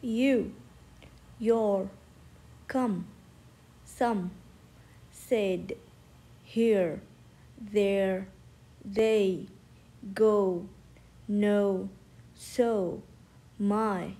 you, your, come, some, said, here, there, they, go, no, so, my.